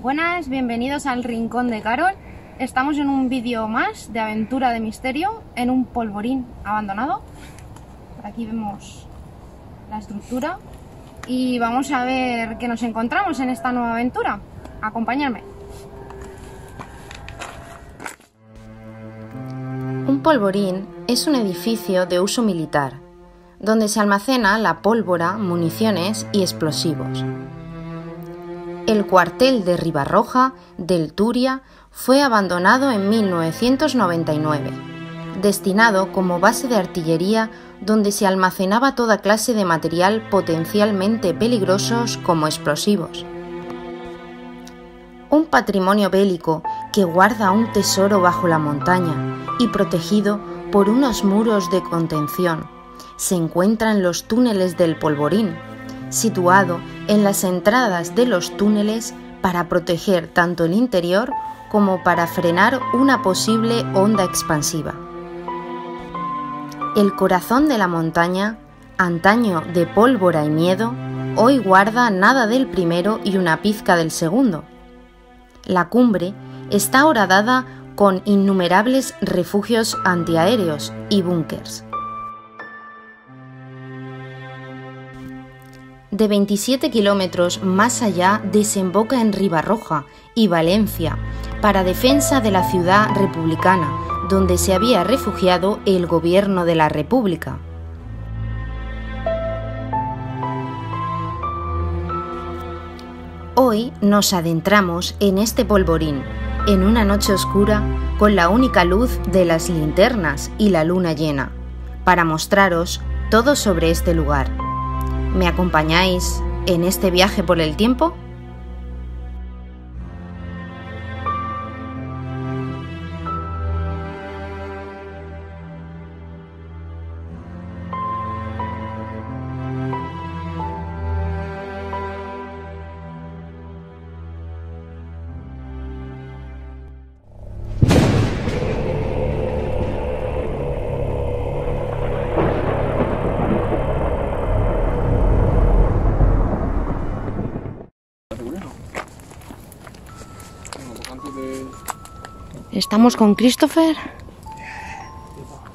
Buenas, bienvenidos al Rincón de Carol. Estamos en un vídeo más de aventura de misterio en un polvorín abandonado. Aquí vemos la estructura y vamos a ver qué nos encontramos en esta nueva aventura. Acompañadme. Un polvorín es un edificio de uso militar, donde se almacena la pólvora, municiones y explosivos. El cuartel de Ribarroja del Turia fue abandonado en 1999, destinado como base de artillería donde se almacenaba toda clase de material potencialmente peligrosos como explosivos. Un patrimonio bélico que guarda un tesoro bajo la montaña y protegido por unos muros de contención. Se encuentra en los túneles del polvorín, situado en las entradas de los túneles para proteger tanto el interior como para frenar una posible onda expansiva. El corazón de la montaña, antaño de pólvora y miedo, hoy guarda nada del primero y una pizca del segundo. La cumbre está horadada con innumerables refugios antiaéreos y búnkers. De 27 kilómetros más allá desemboca en Ribarroja y Valencia para defensa de la ciudad republicana, donde se había refugiado el gobierno de la República. Hoy nos adentramos en este polvorín, en una noche oscura, con la única luz de las linternas y la luna llena, para mostraros todo sobre este lugar. ¿Me acompañáis en este viaje por el tiempo? Estamos con Christopher.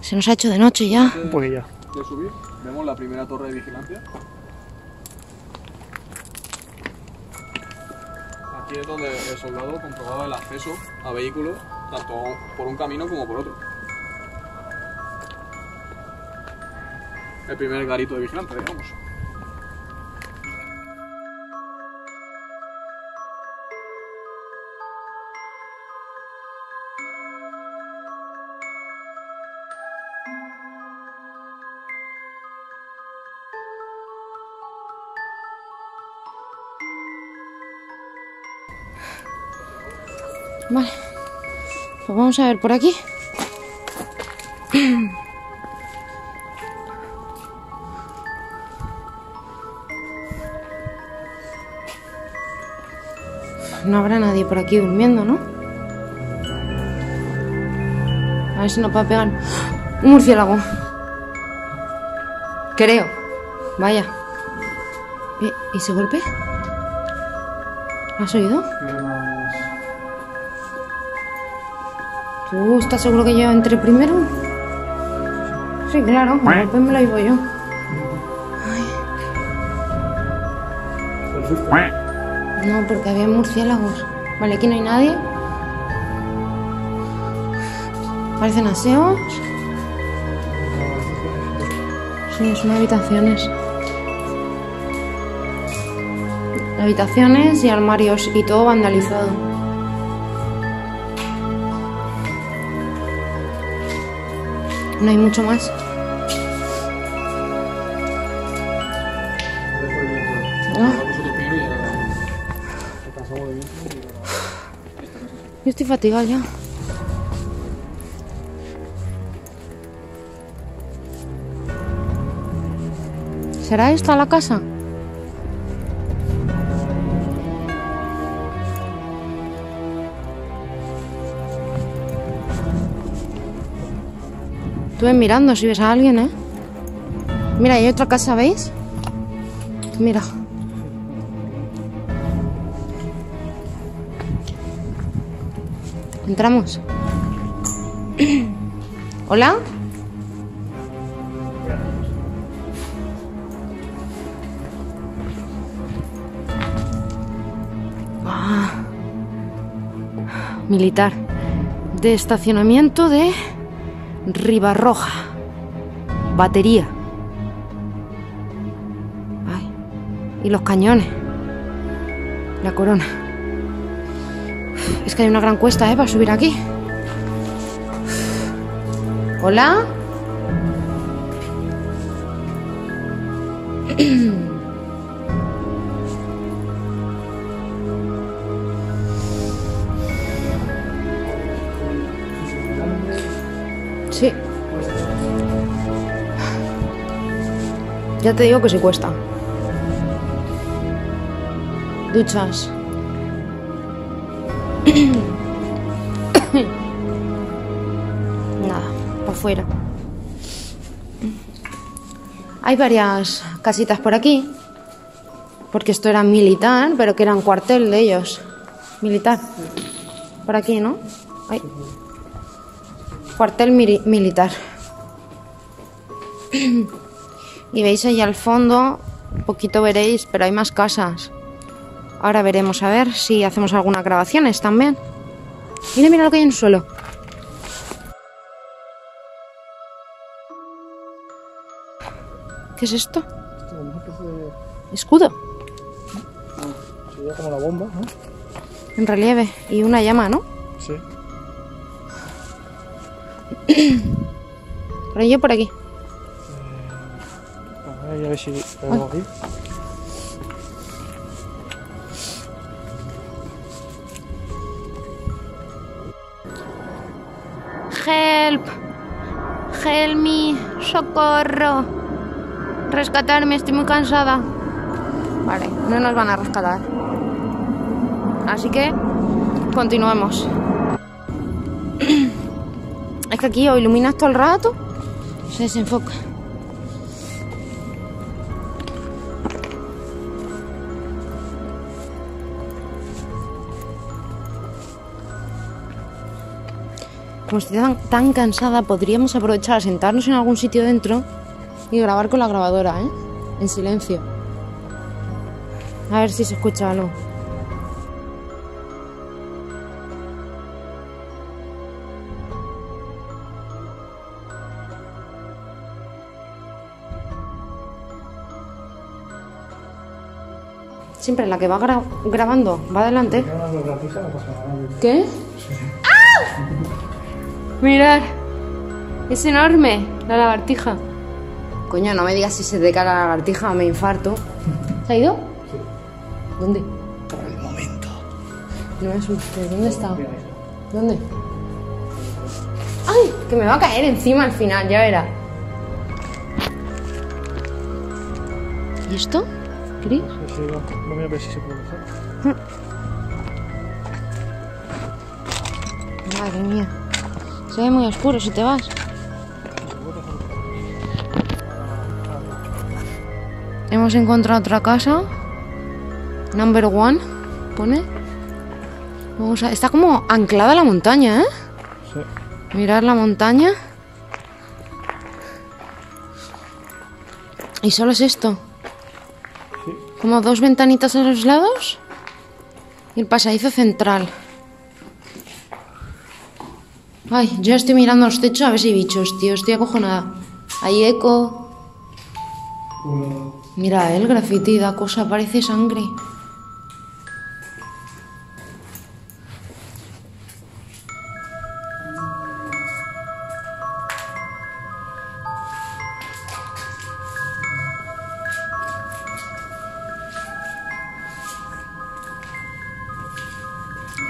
Se nos ha hecho de noche ya. Un poquillo. de subir, vemos la primera torre de vigilancia. Aquí es donde el soldado comprobaba el acceso a vehículos, tanto por un camino como por otro. El primer garito de vigilancia, digamos. Vale. Pues vamos a ver por aquí. No habrá nadie por aquí durmiendo, ¿no? A ver si nos va pegar un murciélago. Creo. Vaya. ¿Y, ¿y ese golpe? ¿Lo has oído? ¿Tú estás seguro que yo entré primero? Sí, claro. Después me lo llevo yo. Ay. No, porque había murciélagos. Vale, aquí no hay nadie. Parecen aseos. Sí, son habitaciones. Habitaciones y armarios y todo vandalizado. No hay mucho más. Yo estoy fatigada ya. ¿Será esta la casa? Estuve mirando si ves a alguien, ¿eh? Mira, hay otra casa, ¿veis? Mira. Entramos. ¿Hola? Ah. Militar. De estacionamiento de Ribarroja. Batería. Ay. Y los cañones. La corona. Es que hay una gran cuesta, ¿eh? Para subir aquí. ¿Hola? Ya te digo que sí cuesta. Duchas. Nada, para afuera. Hay varias casitas por aquí. Porque esto era militar, pero que era un cuartel de ellos. Militar. Por aquí, ¿no? Cuartel militar. Y veis ahí al fondo, un poquito veréis, pero hay más casas. Ahora veremos a ver si hacemos algunas grabaciones también. Mira, mira lo que hay en el suelo. ¿Qué es esto? Escudo. Sería como la bomba, ¿no? En relieve. Y una llama, ¿no? Sí. Por yo por aquí. Help. Help me. Socorro. Rescatarme, estoy muy cansada. Vale, no nos van a rescatar. Así que continuemos. Es que aquí o iluminas todo el rato, se desenfoca. Como estoy tan, tan cansada, podríamos aprovechar a sentarnos en algún sitio dentro y grabar con la grabadora, ¿eh? En silencio. A ver si se escucha algo. Siempre la que va gra- grabando va adelante. ¿Qué? ¡Ah! Mirad. Es enorme la lagartija. Coño, no me digas si se te cae la lagartija o me infarto. ¿Se ha ido? ¿Dónde? Por el momento. No me asustes. ¿Dónde está? ¿Dónde? ¡Ay! Que me va a caer encima al final, ya verá. ¿Y esto? ¿Gris? Sí, sí, no, no voy a ver si se puede bajar. Madre mía. Se ve muy oscuro si te vas. Hemos encontrado otra casa. Number one. Pone. Vamos a... Está como anclada a la montaña, ¿eh? Sí. Mirar la montaña. Y solo es esto. Sí. Como dos ventanitas a los lados. Y el pasadizo central. Ay, yo estoy mirando los techos a ver si bichos, tío. Estoy acojonada. Hay eco. Mira, el graffiti da cosa, parece sangre.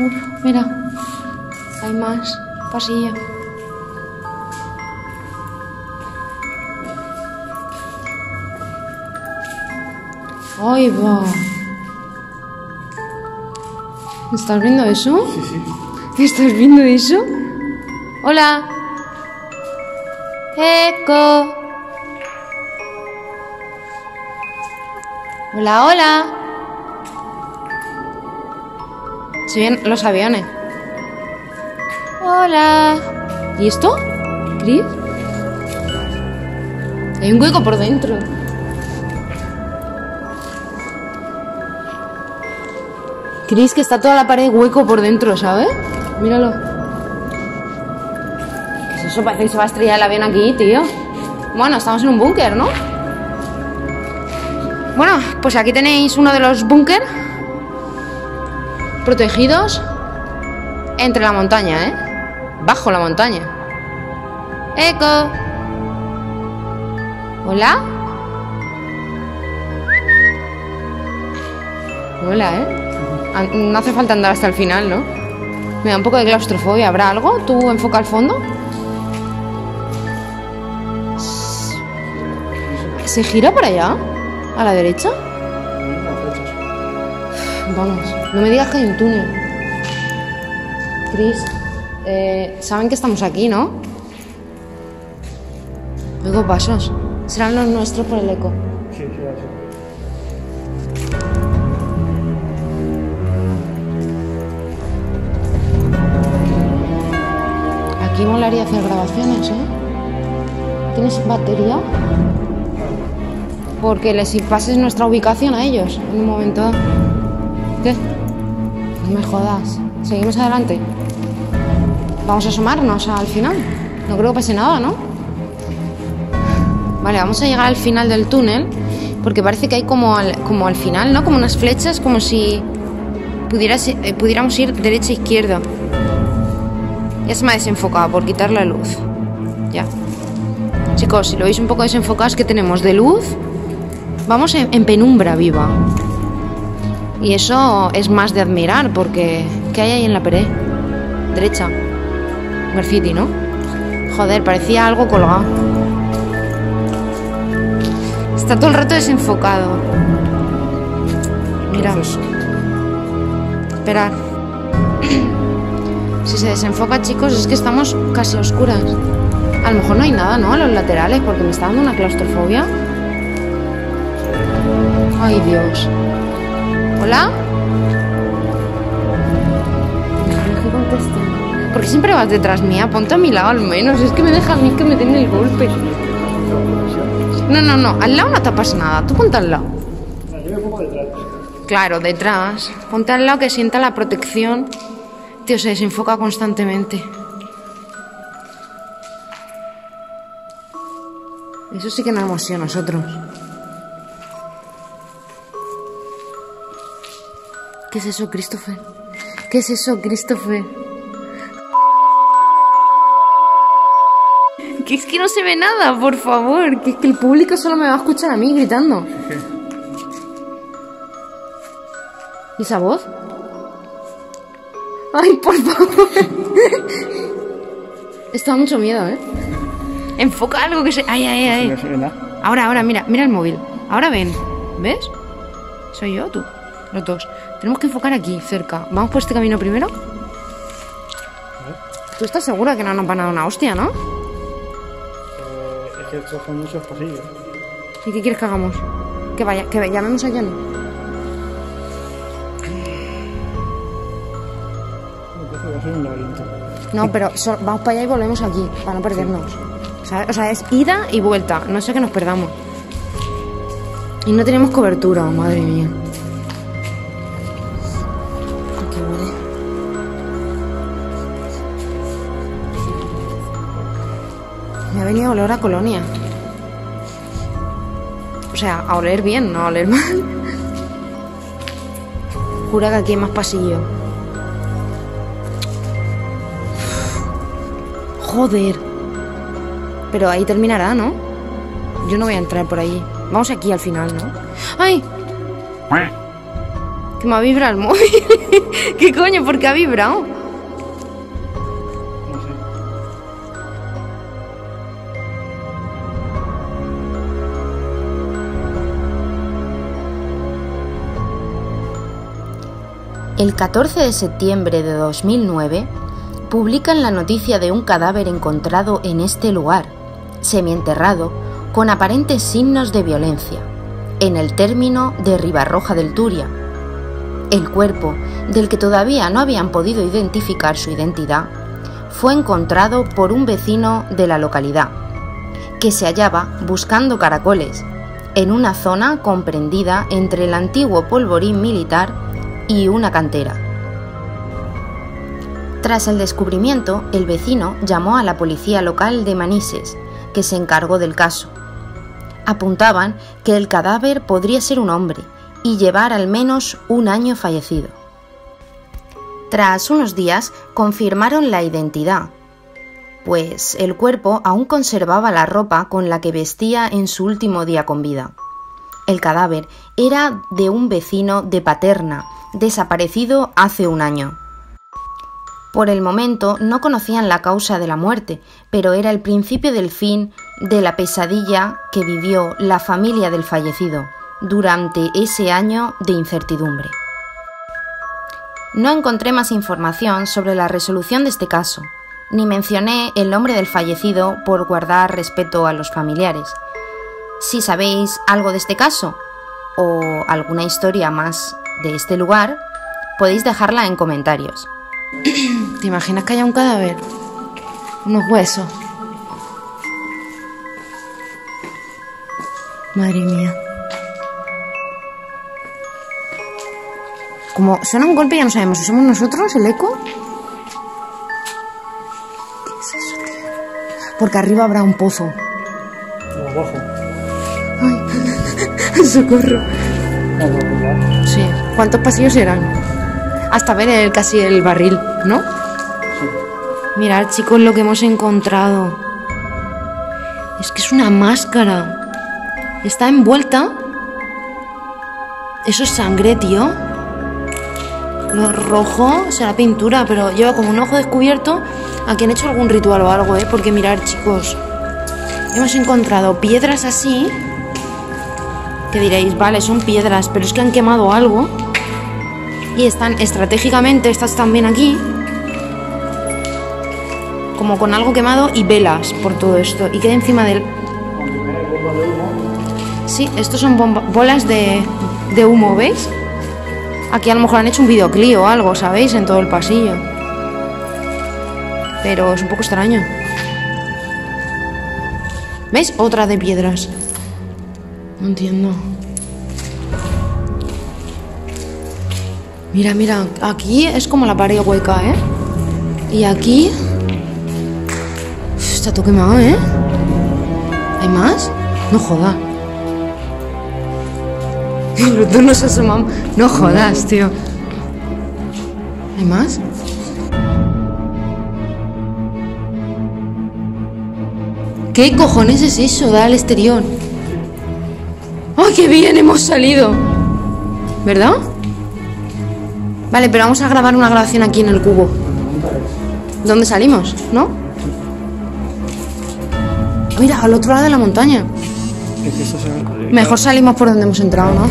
Uf, mira. Hay más. Pasillo. ¡Ay, va! ¿Estás viendo eso? Sí, sí. ¿Estás viendo eso? Hola. Eco. Hola, hola. Se ven los aviones. Hola. ¿Y esto? ¿Chris? Hay un hueco por dentro. Chris, que está toda la pared hueco por dentro, ¿sabes? Míralo. ¿Qué es eso? Parece que se va a estrellar el avión aquí, tío. Bueno, estamos en un búnker, ¿no? Bueno, pues aquí tenéis uno de los búnker protegidos entre la montaña, ¿eh? Bajo la montaña. Eco. Hola. Hola, ¿eh? No hace falta andar hasta el final, ¿no? Me da un poco de claustrofobia. ¿Habrá algo? ¿Tú enfoca al fondo? ¿Se gira para allá? ¿A la derecha? Vamos, no me digas que hay un túnel. Chris, eh, saben que estamos aquí, ¿no? Oigo pasos. Serán los nuestros por el eco. Sí, sí, ser. Aquí molaría hacer grabaciones, ¿eh? ¿Tienes batería? Porque les pases nuestra ubicación a ellos en un momento. ¿Qué? No me jodas. ¿Seguimos adelante? Vamos a asomarnos al final. No creo que pase nada, ¿no? Vale, vamos a llegar al final del túnel. Porque parece que hay como al, como al final, ¿no? Como unas flechas, como si pudieras- eh, pudiéramos ir derecha e izquierda. Ya se me ha desenfocado por quitar la luz. Ya. Chicos, si lo veis un poco desenfocado es que tenemos de luz. Vamos en penumbra viva. Y eso es más de admirar porque... ¿Qué hay ahí en la pared? Derecha. Graffiti, ¿no? Joder, parecía algo colgado. Está todo el rato desenfocado. Mira. Esperar. Si se desenfoca, chicos, es que estamos casi a oscuras. A lo mejor no hay nada, ¿no? A los laterales, porque me está dando una claustrofobia. Ay, Dios. ¿Hola? Siempre vas detrás mía? Ponte a mi lado al menos. Es que me deja a mí que me den el golpe. No, no, no. Al lado no te pasa nada. Tú ponte al lado. Claro, detrás. Ponte al lado que sienta la protección. Tío, se desenfoca constantemente. Eso sí que no hemos sido nosotros. ¿Qué es eso, Christopher? ¿Qué es eso, Christopher? Que es que no se ve nada, por favor. Que es que el público solo me va a escuchar a mí gritando. ¿Y esa voz? Ay, por favor. Esto da mucho miedo, ¿eh? Enfoca algo que se... Ay, ay, ay. Ahora, ahora, mira, mira el móvil. Ahora ven. ¿Ves? Soy yo, tú. Los dos. Tenemos que enfocar aquí, cerca. ¿Vamos por este camino primero? ¿Tú estás segura que no nos van a dar una hostia, no? Que estos son muchos pasillos. ¿Y qué quieres que hagamos? Que vaya, que llamemos a Johnny. No, pero so- vamos para allá y volvemos aquí, para no perdernos. O sea, es ida y vuelta. No sé que nos perdamos. Y no tenemos cobertura, madre mía. Ha venido a olor a colonia. O sea, a oler bien, no a oler mal. Jura que aquí hay más pasillo. Joder. Pero ahí terminará, ¿no? Yo no voy a entrar por ahí. Vamos aquí al final, ¿no? ¡Ay! Que me ha vibrado el móvil. ¿Qué coño? ¿Por qué ha vibrado? El 14 de septiembre de 2009 publican la noticia de un cadáver encontrado en este lugar, semienterrado, con aparentes signos de violencia, en el término de Ribarroja del Turia. El cuerpo, del que todavía no habían podido identificar su identidad, fue encontrado por un vecino de la localidad, que se hallaba buscando caracoles en una zona comprendida entre el antiguo polvorín militar y una cantera. Tras el descubrimiento, el vecino llamó a la policía local de Manises, que se encargó del caso. Apuntaban que el cadáver podría ser un hombre y llevar al menos un año fallecido. Tras unos días confirmaron la identidad, pues el cuerpo aún conservaba la ropa con la que vestía en su último día con vida. El cadáver era de un vecino de Paterna, desaparecido hace un año. Por el momento no conocían la causa de la muerte, pero era el principio del fin de la pesadilla que vivió la familia del fallecido durante ese año de incertidumbre. No encontré más información sobre la resolución de este caso, ni mencioné el nombre del fallecido por guardar respeto a los familiares. Si sabéis algo de este caso o alguna historia más de este lugar, podéis dejarla en comentarios. ¿Te imaginas que haya un cadáver? Unos huesos. Madre mía. Como suena un golpe ya no sabemos si somos nosotros el eco. ¿Qué es eso, tío? Porque arriba habrá un pozo. Abajo. ¡Ay! ¡Socorro! Sí. ¿Cuántos pasillos eran? Hasta ver el, casi el barril, ¿no? Sí. Mirad, chicos, lo que hemos encontrado. Es que es una máscara. Está envuelta. Eso es sangre, tío. Lo rojo será pintura, pero lleva como un ojo descubierto. Aquí han hecho algún ritual o algo, ¿eh? Porque mirad, chicos. Hemos encontrado piedras así. Que diréis, vale, son piedras, pero es que han quemado algo. Y están estratégicamente, estas también aquí como con algo quemado y velas por todo esto. Y queda encima del... Sí, estos son bolas de, de humo, ¿veis? Aquí a lo mejor han hecho un videoclip o algo, ¿sabéis? En todo el pasillo. Pero es un poco extraño. ¿Veis? Otra de piedras. No entiendo. Mira, mira, aquí es como la pared hueca, ¿eh? Y aquí... Está todo quemado, ¿eh? ¿Hay más? No joda. Y los dos nos asomamos. No jodas, tío. ¿Hay más? ¿Qué cojones es eso? Da al exterior. ¡Ay, qué bien hemos salido! ¿Verdad? Vale, pero vamos a grabar una grabación aquí en el cubo. ¿Dónde salimos? ¿No? Mira, al otro lado de la montaña. Mejor salimos por donde hemos entrado, ¿no?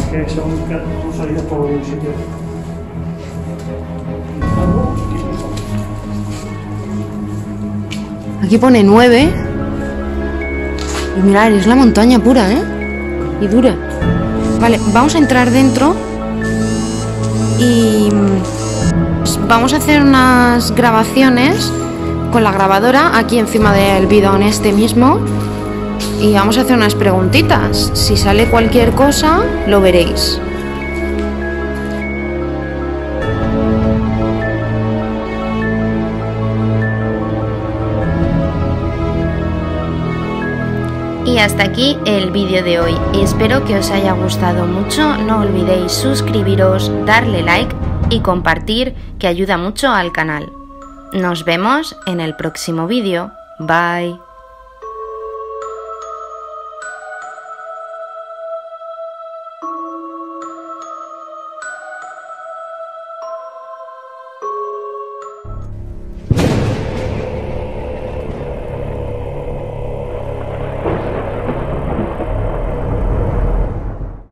Aquí pone 9. Y mirad, es la montaña pura, ¿eh? Y dura. Vale, vamos a entrar dentro. Y mm, vamos a hacer unas grabaciones con la grabadora aquí encima del bidón este mismo. Y vamos a hacer unas preguntitas. Si sale cualquier cosa, lo veréis. Hasta aquí el vídeo de hoy. Espero que os haya gustado mucho. No olvidéis suscribiros, darle like y compartir que ayuda mucho al canal. Nos vemos en el próximo vídeo. Bye.